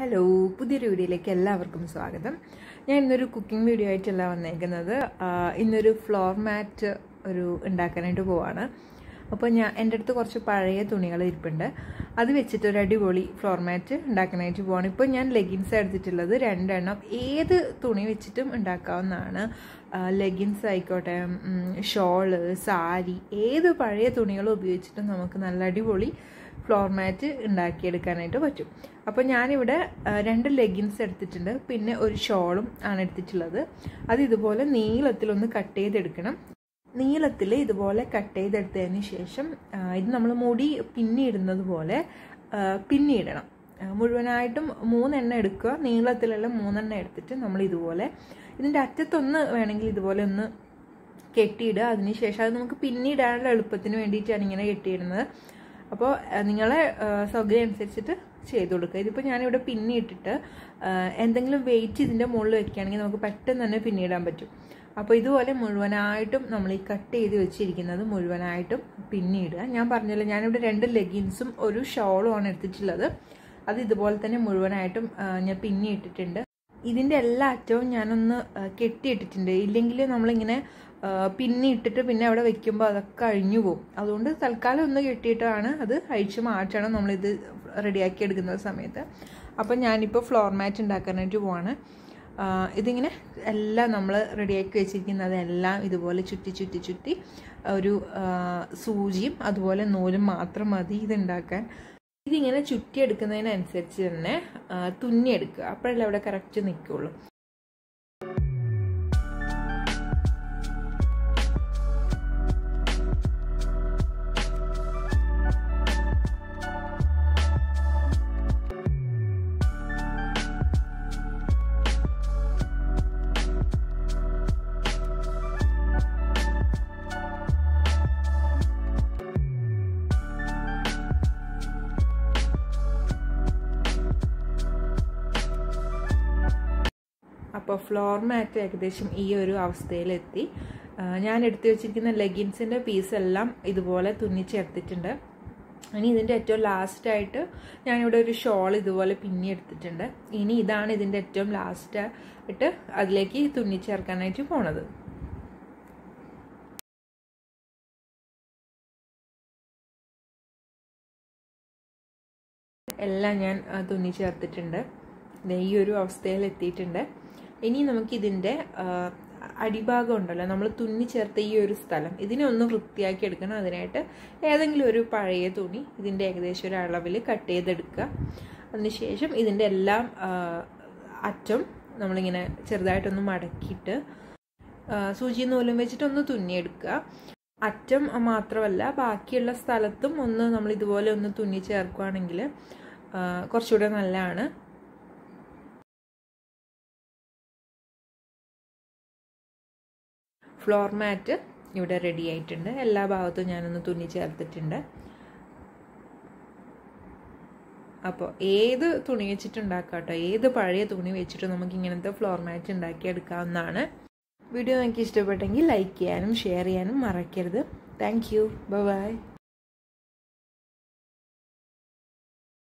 Hello പുതിയൊരു വീഡിയോയിലേക്ക് എല്ലാവർക്കും സ്വാഗതം. ഞാൻ ഇന്നൊരു കുക്കിംഗ് വീഡിയോ ആയിട്ടല്ല വന്നേക്കുന്നത്. ഇന്നൊരു ഫ്ലോർ മാറ്റ് ഒരു ഉണ്ടാക്കാനായിട്ട് പോവാണ്. അപ്പോൾ ഞാൻ എന്റെ അടുത്ത് കുറച്ച് പഴയ തുണികൾ ഇരിപ്പുണ്ട്. അത് വെച്ചിട്ട് ഒരു അടിപൊളി ഫ്ലോർ മാറ്റ് ഉണ്ടാക്കാനായിട്ട് പോവാണ്. ഇപ്പോൾ ഞാൻ ലെഗിൻസ് എടുത്തിട്ടുള്ളത് രണ്ടെണ്ണം. ഏത് തുണി വെച്ചിട്ടും ഉണ്ടാക്കാവുന്നതാണ്. ലെഗിൻസ് ആയിക്കോട്ടെ ഷോൾ സാരി ഏത് പഴയ തുണികളും ഉപയോഗിച്ചിട്ടും നമുക്ക് നല്ല അടിപൊളി ഫ്ലോർ മാറ്റ് ഉണ്ടാക്കിയെടുക്കാനായിട്ട് പറ്റും. അപ്പോൾ ഞാനിവിടെ രണ്ട് ലെഗിൻസ് എടുത്തിട്ടുണ്ട്. പിന്നെ ഒരു ഷോളും ആണ് എടുത്തിട്ടുള്ളത്. അത് ഇതുപോലെ നീളത്തിലൊന്ന് കട്ട് ചെയ്തെടുക്കണം. നീളത്തിൽ ഇതുപോലെ കട്ട് ചെയ്തെടുത്തതിന് ശേഷം ഇത് നമ്മൾ മുടി പിന്നിയിടുന്നത് പോലെ പിന്നിടണം മുഴുവനായിട്ടും മൂന്നെണ്ണം എടുക്കുക. നീളത്തിലുള്ള മൂന്നെണ്ണം എടുത്തിട്ട് നമ്മൾ ഇതുപോലെ ഇതിന്റെ അറ്റത്തൊന്ന് വേണമെങ്കിൽ ഇതുപോലെ ഒന്ന് കെട്ടിയിടുക. അതിനുശേഷം അത് നമുക്ക് പിന്നിടാനുള്ള എളുപ്പത്തിന് വേണ്ടിയിട്ടാണ് ഇങ്ങനെ കെട്ടിയിടുന്നത്. അപ്പോൾ നിങ്ങളെ സൗകര്യം അനുസരിച്ചിട്ട് ചെയ്ത് കൊടുക്കുക. ഇതിപ്പോൾ ഞാനിവിടെ പിന്നിയിട്ടിട്ട് ആ, എന്തെങ്കിലും വെയിറ്റ് ഇതിന്റെ മുകളിൽ വെക്കുകയാണെങ്കിൽ നമുക്ക് പെട്ടെന്ന് തന്നെ പിന്നിടാൻ പറ്റും. അപ്പോൾ ഇതുപോലെ മുഴുവനായിട്ടും നമ്മൾ ഈ കട്ട് ചെയ്ത് വെച്ചിരിക്കുന്നത് മുഴുവനായിട്ടും പിന്നിടുക ഞാൻ പറഞ്ഞല്ലോ ഞാനിവിടെ രണ്ട് ലെഗിൻസും ഒരു ഷോളും ആണ് എടുത്തിട്ടുള്ളത്. അത് ഇതുപോലെ തന്നെ മുഴുവനായിട്ടും ഞാൻ പിന്നിയിട്ടിട്ടുണ്ട് ഇതിന്റെ എല്ലാ അറ്റവും ഞാനൊന്ന് കെട്ടിയിട്ടിട്ടുണ്ട്. ഇല്ലെങ്കിൽ നമ്മളിങ്ങനെ പിന്നി ഇട്ടിട്ട് പിന്നെ അവിടെ വെക്കുമ്പോൾ അതൊക്കെ അഴിഞ്ഞു പോകും. അതുകൊണ്ട് തൽക്കാലം ഒന്ന് കെട്ടിയിട്ടാണ് അത് അഴിച്ച് മാറ്റണം നമ്മളിത് റെഡിയാക്കി എടുക്കുന്ന സമയത്ത്. അപ്പം ഞാനിപ്പോൾ ഫ്ലോർ മാറ്റ് ഉണ്ടാക്കാനായിട്ട് പോവാണ്. ഇതിങ്ങനെ എല്ലാം നമ്മൾ റെഡിയാക്കി വെച്ചിരിക്കുന്നതെല്ലാം ഇതുപോലെ ചുറ്റി ചുറ്റി ചുറ്റി ഒരു സൂചിയും അതുപോലെ നൂലും മാത്രം മതി ഇതുണ്ടാക്കാൻ. ഇതിങ്ങനെ ചുറ്റിയെടുക്കുന്നതിനനുസരിച്ച് തന്നെ തുന്നിയെടുക്കുക. അപ്പോഴല്ലേ അവിടെ കറക്റ്റ് നിൽക്കുള്ളൂ അപ്പോൾ ഫ്ലോർ മാറ്റ് ഏകദേശം ഈ ഒരു അവസ്ഥയിലെത്തി. ഞാൻ എടുത്തു വെച്ചിരിക്കുന്ന ലെഗിൻസിന്റെ പീസ് എല്ലാം ഇതുപോലെ തുന്നിച്ചേർത്തിട്ടുണ്ട് ഇനി ഇതിന്റെ ഏറ്റവും ലാസ്റ്റായിട്ട് ഞാനിവിടെ ഒരു ഷോൾ ഇതുപോലെ പിന്നി എടുത്തിട്ടുണ്ട്. ഇനി ഇതാണ് ഇതിന്റെ ഏറ്റവും ലാസ്റ്റ് ആയിട്ട് അതിലേക്ക് തുന്നിച്ചേർക്കാനായിട്ട് പോണത്. എല്ലാം ഞാൻ തുന്നി ചേർത്തിട്ടുണ്ട് ഈ ഒരു അവസ്ഥയിൽ എത്തിയിട്ടുണ്ട് ഇനി നമുക്കിതിന്റെ അടിഭാഗം ഉണ്ടല്ലോ. നമ്മൾ തുന്നി ചേർത്ത ഈ ഒരു സ്ഥലം. ഇതിനെ ഒന്ന് വൃത്തിയാക്കി എടുക്കണം. അതിനായിട്ട് ഏതെങ്കിലും ഒരു പഴയ തുണി ഇതിന്റെ ഏകദേശം ഒരു അളവിൽ കട്ട് ചെയ്തെടുക്കുക. അതിനുശേഷം ഇതിന്റെ എല്ലാം അറ്റം നമ്മളിങ്ങനെ ചെറുതായിട്ടൊന്ന് മടക്കിയിട്ട് സൂചി നൂലും വെച്ചിട്ടൊന്ന് തുന്നിയെടുക്കുക. അറ്റം മാത്രമല്ല ബാക്കിയുള്ള സ്ഥലത്തും ഒന്ന് നമ്മൾ ഇതുപോലെ ഒന്ന് തുന്നി ചേർക്കുകയാണെങ്കിൽ കുറച്ചുകൂടെ നല്ലതാണ്. ഫ്ലോർ മാറ്റ് ഇവിടെ റെഡി ആയിട്ടുണ്ട്. എല്ലാ ഭാഗത്തും ഞാനൊന്ന് തുന്നി ചേർത്തിട്ടുണ്ട്. അപ്പോൾ ഏത് തുണി വെച്ചിട്ടുണ്ടാക്കാം കേട്ടോ? ഏത് പഴയ തുണി വെച്ചിട്ട് നമുക്ക് ഇങ്ങനത്തെ ഫ്ലോർ മാറ്റ് ഉണ്ടാക്കിയെടുക്കാവുന്നതാണ്. വീഡിയോ നിങ്ങൾക്ക് ഇഷ്ടപ്പെട്ടെങ്കിൽ ലൈക്ക് ചെയ്യാനും ഷെയർ ചെയ്യാനും മറക്കരുത്. Thank you by